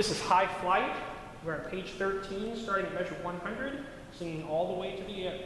This is High Flight. We're on page 13, starting at measure 100, singing all the way to the end.